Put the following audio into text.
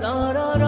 da da da